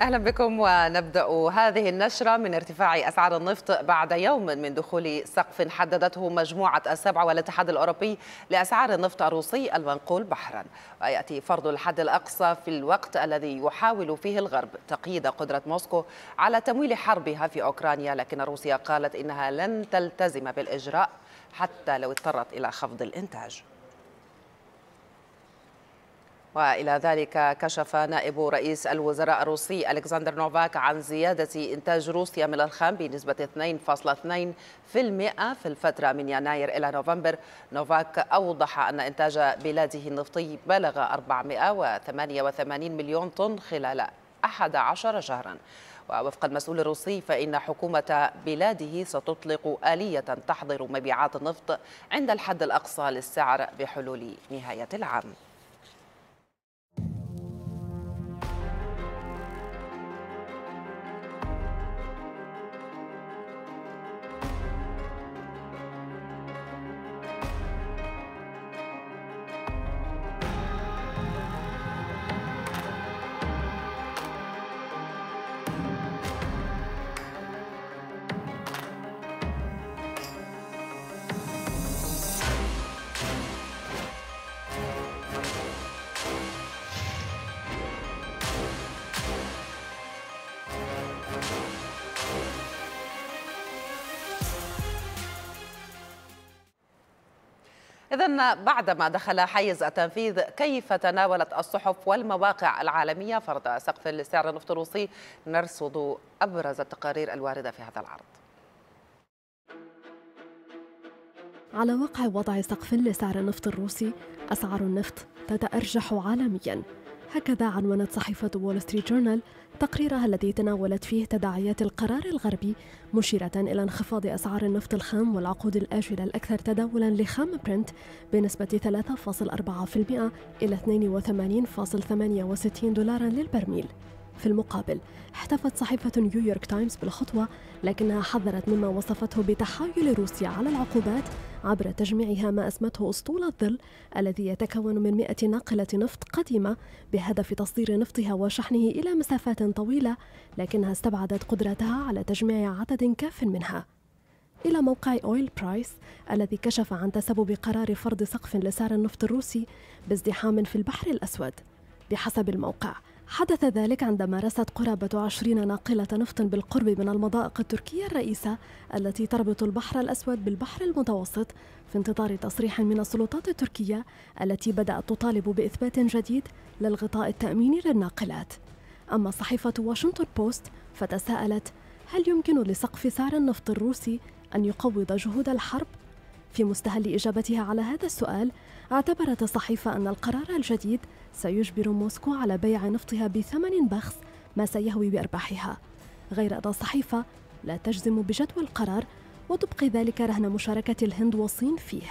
أهلا بكم ونبدأ هذه النشرة من ارتفاع أسعار النفط بعد يوم من دخول سقف حددته مجموعة السبع والاتحاد الأوروبي لأسعار النفط الروسي المنقول بحرا. ويأتي فرض الحد الأقصى في الوقت الذي يحاول فيه الغرب تقييد قدرة موسكو على تمويل حربها في أوكرانيا لكن روسيا قالت إنها لن تلتزم بالإجراء حتى لو اضطرت إلى خفض الإنتاج. وإلى ذلك كشف نائب رئيس الوزراء الروسي ألكسندر نوفاك عن زيادة إنتاج روسيا من الخام بنسبة 2.2% في الفترة من يناير إلى نوفمبر. نوفاك أوضح أن إنتاج بلاده النفطي بلغ 488 مليون طن خلال 11 شهرا. ووفق المسؤول الروسي فإن حكومة بلاده ستطلق آلية تحظر مبيعات النفط عند الحد الأقصى للسعر بحلول نهاية العام. إذا بعدما دخل حيز التنفيذ كيف تناولت الصحف والمواقع العالمية فرض سقف لسعر النفط الروسي نرصد أبرز التقارير الواردة في هذا العرض. على وقع وضع سقف لسعر النفط الروسي أسعار النفط تتأرجح عالمياً. هكذا عنونت صحيفة وول ستريت جورنال تقريرها الذي تناولت فيه تداعيات القرار الغربي مشيرة إلى انخفاض أسعار النفط الخام والعقود الآجلة الأكثر تداولا لخام برنت بنسبة 3.4% إلى 82.68 دولارا للبرميل. في المقابل. احتفت صحيفة نيويورك تايمز بالخطوة لكنها حذرت مما وصفته بتحايل روسيا على العقوبات عبر تجميعها ما أسمته أسطول الظل الذي يتكون من 100 ناقلة نفط قديمة بهدف تصدير نفطها وشحنه إلى مسافات طويلة لكنها استبعدت قدرتها على تجميع عدد كاف منها. إلى موقع أويل برايس الذي كشف عن تسبب قرار فرض سقف لسعر النفط الروسي بازدحام في البحر الأسود. بحسب الموقع حدث ذلك عندما رست قرابة عشرين ناقلة نفط بالقرب من المضائق التركية الرئيسة التي تربط البحر الأسود بالبحر المتوسط في انتظار تصريح من السلطات التركية التي بدأت تطالب بإثبات جديد للغطاء التأميني للناقلات أما صحيفة واشنطن بوست فتساءلت هل يمكن لسقف سعر النفط الروسي أن يقوض جهود الحرب؟ في مستهل إجابتها على هذا السؤال اعتبرت الصحيفة أن القرار الجديد سيجبر موسكو على بيع نفطها بثمن بخس ما سيهوي بأرباحها. غير أن الصحيفة لا تجزم بجدوى القرار وتبقي ذلك رهن مشاركة الهند والصين فيه.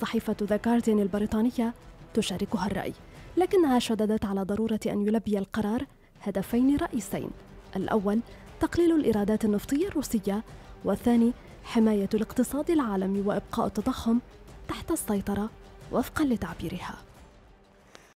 صحيفة ذا جارديان البريطانية تشاركها الرأي لكنها شددت على ضرورة أن يلبي القرار هدفين رئيسين. الأول تقليل الإيرادات النفطية الروسية والثاني حماية الاقتصاد العالمي وإبقاء التضخم تحت السيطرة وفقا لتعبيرها.